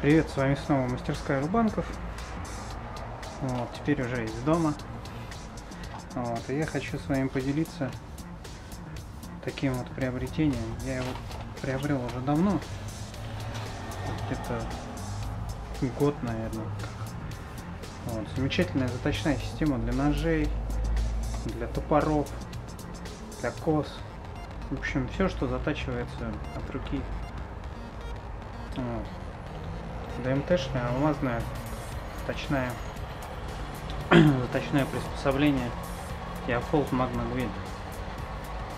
Привет, с вами снова мастерская Рубанков. Вот, теперь уже из дома. Вот, и я хочу с вами поделиться таким вот приобретением. Я его приобрел уже давно. Где-то год, наверное. Вот, замечательная заточная система для ножей, для топоров, для кос. В общем, все, что затачивается от руки. Вот. ДМТшная, алмазная, точная, заточное приспособление Теофолд Magna Grid.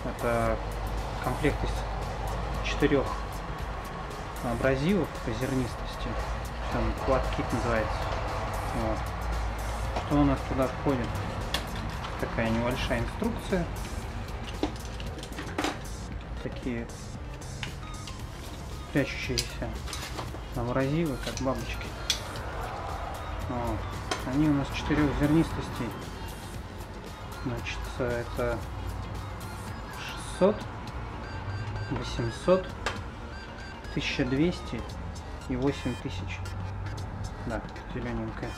Это комплект из четырех абразивов по зернистости. Там квад-кит называется. Вот. Что у нас туда входит? Такая небольшая инструкция. Такие прячущиеся абразивы, как бабочки. Вот. Они у нас четырех зернистостей. Значит, это 600, 800, 1200 и 8000. Да, зелененькая.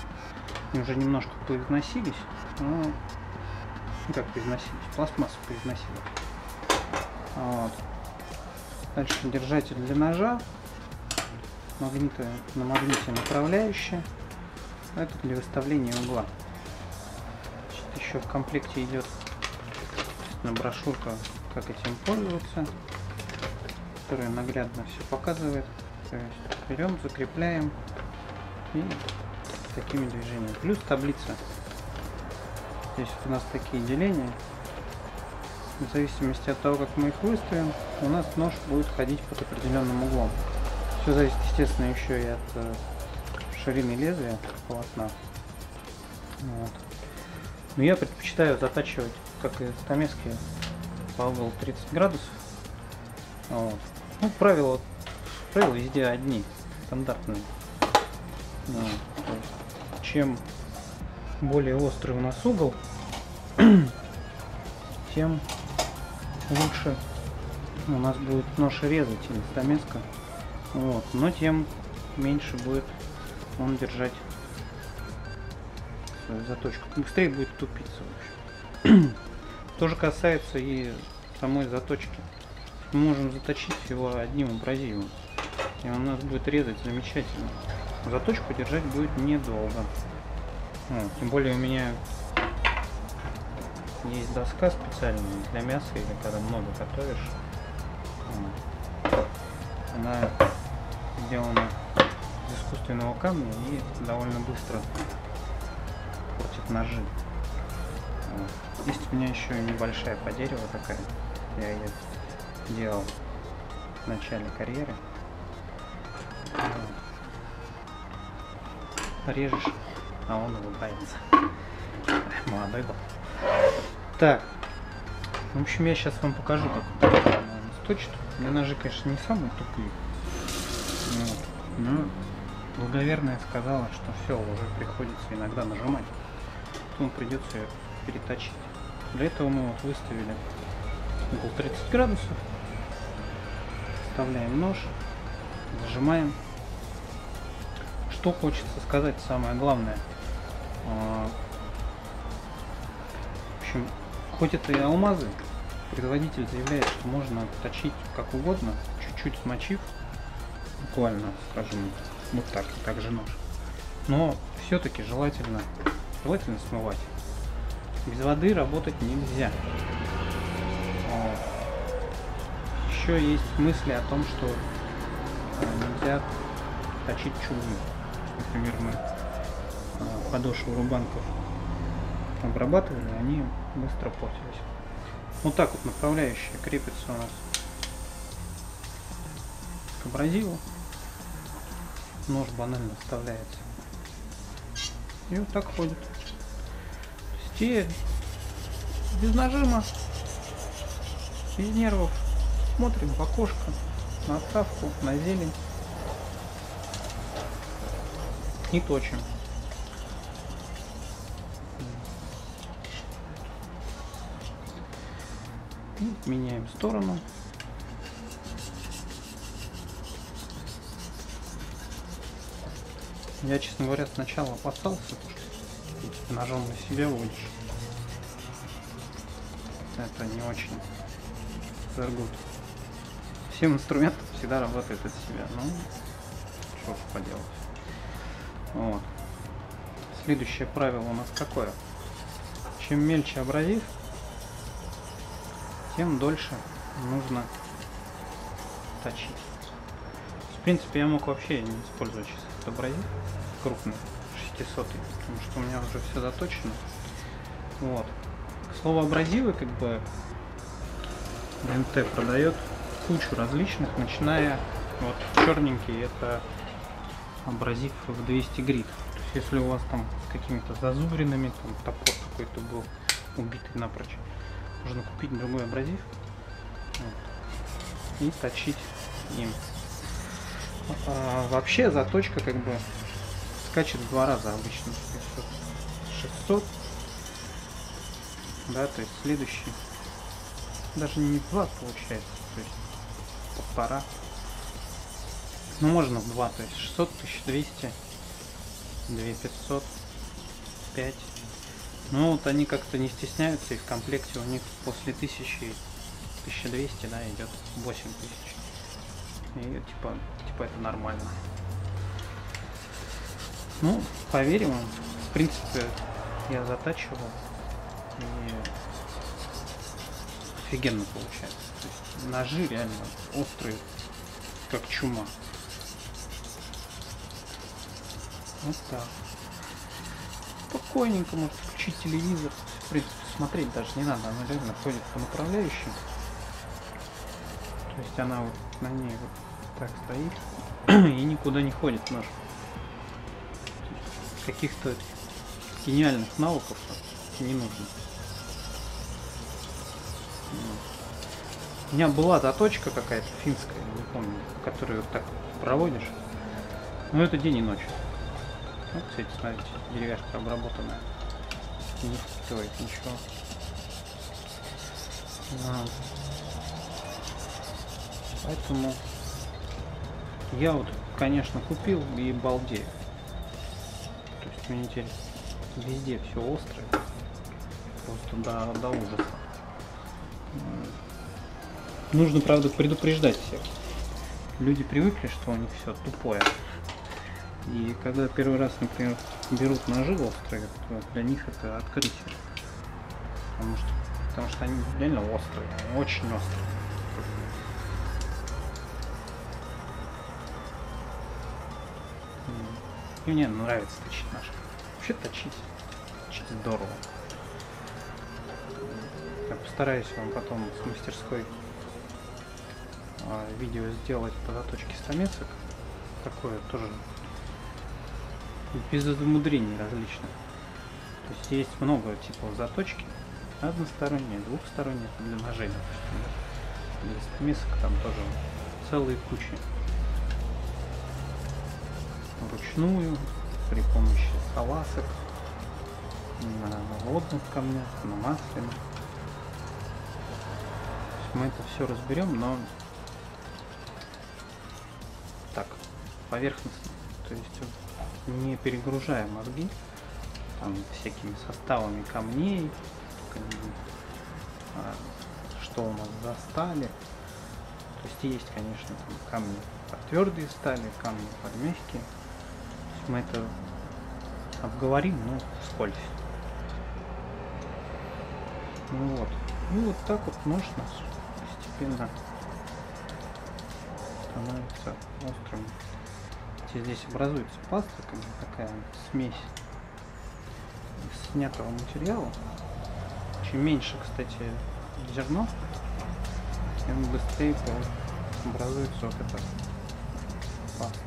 Уже немножко поизносились, но ну, как поизносились, пластмассу поизносили. Вот. Дальше держатель для ножа магниты на магните направляющие. Это для выставления угла. Значит, еще в комплекте идет брошюрка, как этим пользоваться, которая наглядно все показывает. То есть берем, закрепляем и такими движениями. Плюс таблица. Здесь вот у нас такие деления. В зависимости от того, как мы их выставим, у нас нож будет ходить под определенным углом. Все зависит, естественно, еще и от э, ширины лезвия полотна. Вот. Но я предпочитаю затачивать, как и стамески, по углу 30 градусов. Вот. Ну, правила, правила везде одни, стандартные. Вот. Чем более острый у нас угол, тем лучше у нас будет нож резать или стамеска вот. Но тем меньше будет он держать свою заточку. Быстрее будет тупиться. В общем. Тоже касается и самой заточки. Мы можем заточить всего одним абразивом. И он у нас будет резать замечательно. Заточку держать будет недолго. Вот. Тем более у меня есть доска специальная для мяса или когда много готовишь. Вот. Она сделана из искусственного камня и довольно быстро портит ножи. Есть у меня еще небольшая по дереву такая. Я ее делал в начале карьеры. Режешь, а он улыбается. Молодой был. Так. В общем, я сейчас вам покажу, как он сточит. У меня ножи, конечно, не самые тупые. Вот. Ну, благоверная сказала, что все, уже приходится иногда нажимать. Потом придется ее переточить. Для этого мы вот выставили угол 30 градусов. Вставляем нож, зажимаем. Что хочется сказать самое главное. А, в общем, хоть это и алмазы, производитель заявляет, что можно точить как угодно, чуть-чуть смочив буквально, скажем, вот так, так же нож. Но все-таки желательно, желательно смывать. Без воды работать нельзя. Еще есть мысли о том, что э, нельзя точить чугун. Например, мы э, подошву рубанков обрабатывали, они быстро портились. Вот так вот направляющая крепится у нас к абразиву нож банально вставляется. И вот так ходит. Есть без нажима, без нервов. Смотрим в окошко, на отставку, на зелень не точим. И ну, меняем сторону. Я, честно говоря, сначала опасался, потому что типа, ножом на себя водишь. Это не очень заргут. Всем инструментом всегда работает от себя. Ну, что поделать. Вот. Следующее правило у нас какое? Чем мельче абразив, тем дольше нужно точить. В принципе, я мог вообще не использовать сейчас этот абразив крупный, 600, потому что у меня уже все заточено. Вот. К слову, абразивы, как бы, ДНТ продает кучу различных, начиная вот черненький, это абразив в 200 грит. То есть, если у вас там с какими-то зазубринами, там топор какой-то был убитый напрочь, можно купить другой абразив вот, и точить им. А, вообще заточка как бы скачет в два раза обычно. 600. Да, то есть следующий. Даже не в два получается. То есть полтора. Ну можно в два, то есть 600, 1200, 2500, 5. Ну вот они как-то не стесняются и в комплекте у них после 1000 1200, да, идет 8000. И типа, типа это нормально. Ну, поверим им. В принципе, я затачивал. И офигенно получается. То есть ножи реально острые, как чума. Вот так. Спокойненько может включить телевизор. В принципе, смотреть даже не надо. Она реально ходит по направляющей. То есть она вот на ней вот так стоит и никуда не ходит нож. Каких-то гениальных навыков не нужно. У меня была заточка какая-то финская, не помню, которую вот так проводишь. Но это день и ночь. Ну, кстати, смотрите, деревяшка обработанная. Не впитывает ничего. А. Поэтому я вот, конечно, купил и балдею. То есть мне теперь везде все острое. Просто до, до ужаса. Нужно, правда, предупреждать всех. Люди привыкли, что у них все тупое. И когда первый раз, например, берут ножи острые, то для них это открытие. Потому что, потому что они реально острые, очень острые. И мне нравится точить ножи. Вообще точить. Точить здорово. Я постараюсь вам потом с мастерской а, видео сделать по заточке стамесок. Такое тоже без замудрений различных. То есть есть много типов заточки. Односторонние, двухсторонние для ножей, допустим. Для стамесок там тоже целые кучи вручную при помощи саласок на водных камнях, на масляных. Мы это все разберем, но так, поверхностно. То есть не перегружая мозги там всякими составами камней, а, что у нас за стали. То есть есть, конечно, там камни под твердые стали, камни под мягкие мы это обговорим, но вскользь. Ну вот. И вот так вот нож наш постепенно становится острым. Здесь образуется паста, как бы такая смесь снятого материала. Чем меньше, кстати, зерно, тем быстрее образуется вот эта паста.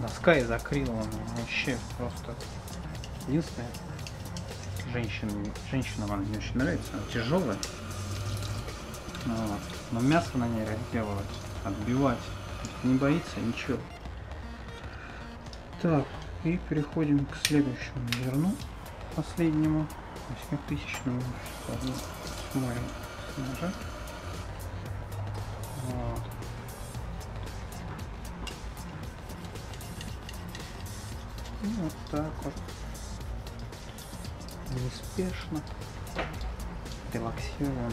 доска из акрила, вообще просто единственное. Женщина, женщинам она не очень нравится, она тяжелая. Ну вот. Но мясо на ней разделывать, отбивать, не боится ничего. Так, И переходим к следующему зерну, последнему, 8000 Смотрим, нажать. Вот. И вот так вот. Неспешно. Релаксируем.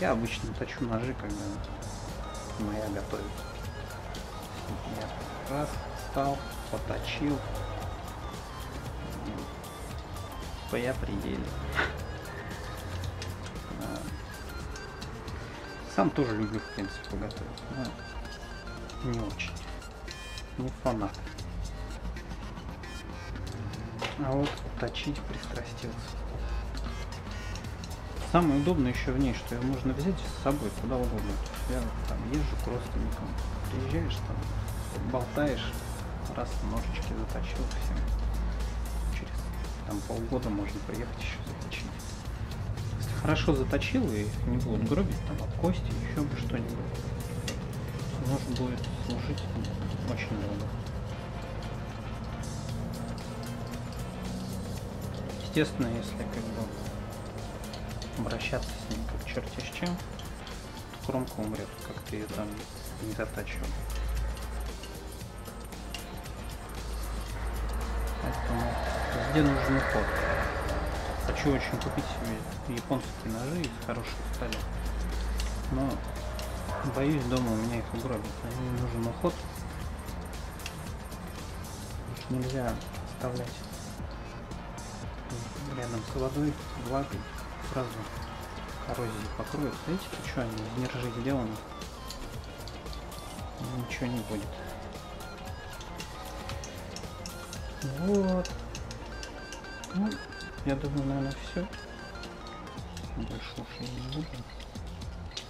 Я обычно точу ножи, когда моя готовит. Я раз, встал, поточил. По я пределе. Сам тоже люблю, в принципе, готовить, но не очень. Не фанат. А вот точить пристрастился. Самое удобное еще в ней, что ее можно взять с собой куда угодно. Я там езжу к родственникам, приезжаешь там, болтаешь, раз ножички заточил, все. Через там полгода можно приехать еще заточить. Если хорошо заточил и не будут гробить там об кости, еще бы что-нибудь, нож будет служить очень долго. Естественно, если как бы обращаться с ним как черти с чем, то кромка умрет, как ты ее там не затачивал. Поэтому везде нужен уход. Хочу очень купить себе японские ножи из хороших стали. Но боюсь дома у меня их угробят. Они нужен уход. Их нельзя оставлять рядом с водой, влагой сразу коррозии покроют. Видите, что они из нержи сделаны? Ничего не будет. Вот. Ну, я думаю, наверное, все. Больше уж я не буду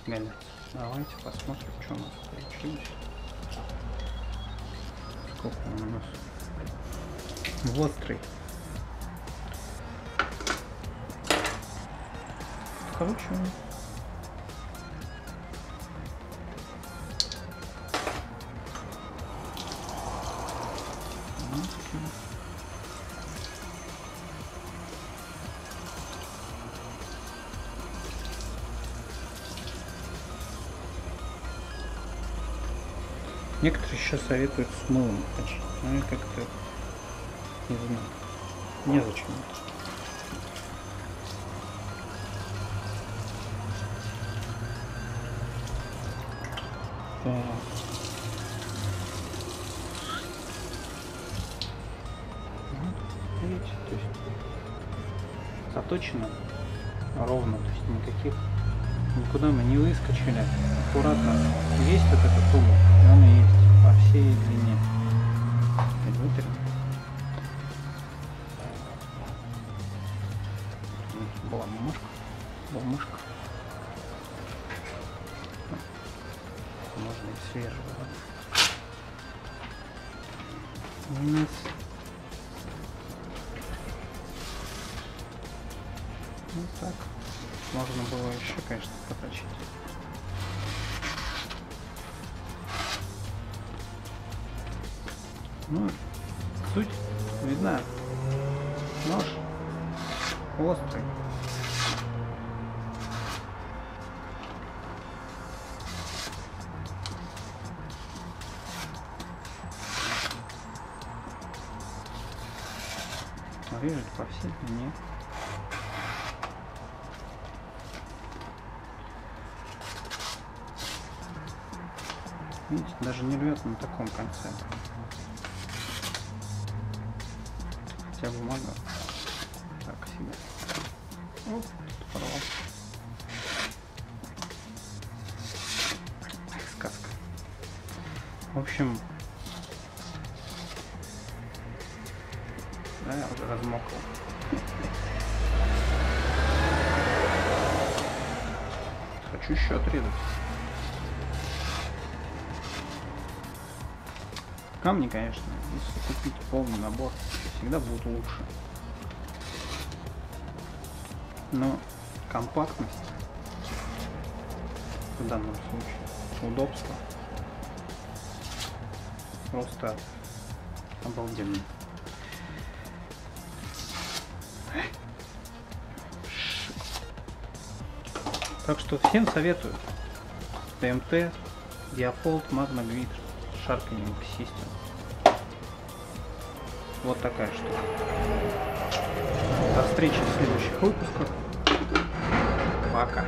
гоняться. Давайте посмотрим, что у нас получилось. Сколько у нас? Острый. Вкручиваем. Некоторые еще советуют с мылом почти. Ну и как-то не знаю. Незачем это. Есть заточено ровно, то есть никаких никуда мы не выскочили. Аккуратно. Есть вот этот угол, он и есть по всей длине. Вытерем. Была бумажка. Бумажка. можно свежего. Вниз. Ну так. Можно было еще, конечно, поточить. Ну, суть видна. Нож острый. Длине. Видите, даже не рвет на таком конце. Хотя бумага так себе. Оп, Хочу еще отрезать. Камни, конечно, если купить полный набор, всегда будут лучше. Но компактность в данном случае, удобство просто обалденно. Так что всем советую. TMT, Diafold, Magna Grid, Sharpening System. Вот такая штука. До встречи в следующих выпусках. Пока.